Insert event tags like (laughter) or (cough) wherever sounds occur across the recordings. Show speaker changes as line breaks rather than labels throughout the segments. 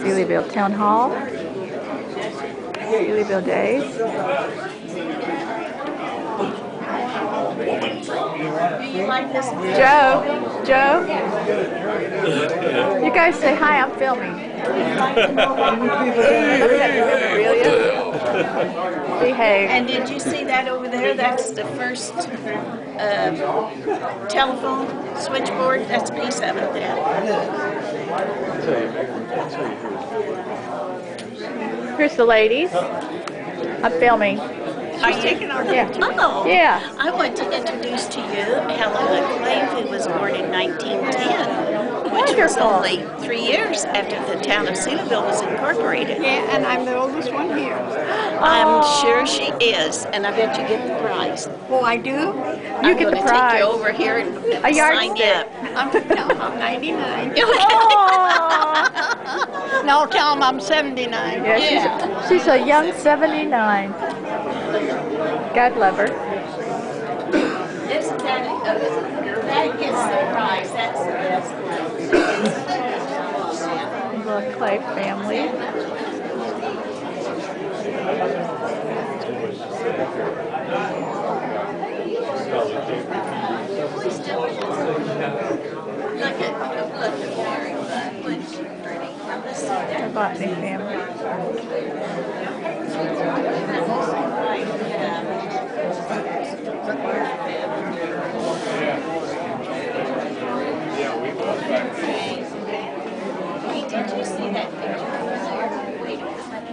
Seelyville Town Hall. Seelyville Days. Joe, Joe, you guys say hi. I'm filming. (laughs) Behave.
And did you see that over there? That's the first uh, telephone switchboard. That's a piece of it there.
Here's the ladies. I'm filming.
Are you taking our
Yeah.
Oh.
Yeah.
I want to introduce to you Helen McClave, who was born in 1910, which was
Wonderful.
only three years after the town of Seelyville was incorporated.
Yeah, and I'm the oldest one here.
I'm sure she is, and I bet you get the prize.
Oh, I do?
You
I'm
get the
gonna take
prize.
you over here and
A
sign you
stick.
up.
I'm, no, I'm 99. (laughs)
Aw.
No, tell them I'm 79.
Yeah, she's, a, she's a young 79. God love her.
This that, uh, that gets the prize. That's The
family.
Look at look at Mary Bud. Wasn't pretty? Let's see there.
The Botany family.
Hey, did you see that picture over there? Wait a minute.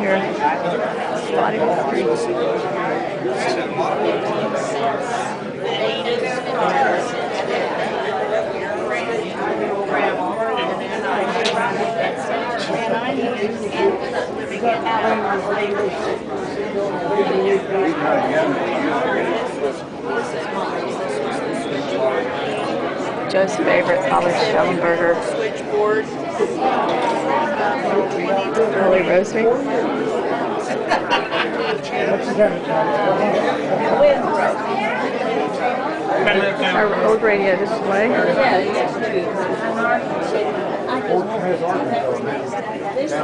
here. Spotting the. Joe's favorite, probably Schellenberger.
Switchboard.
Holy Rosary. Our old radio display.
There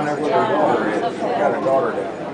where they're going.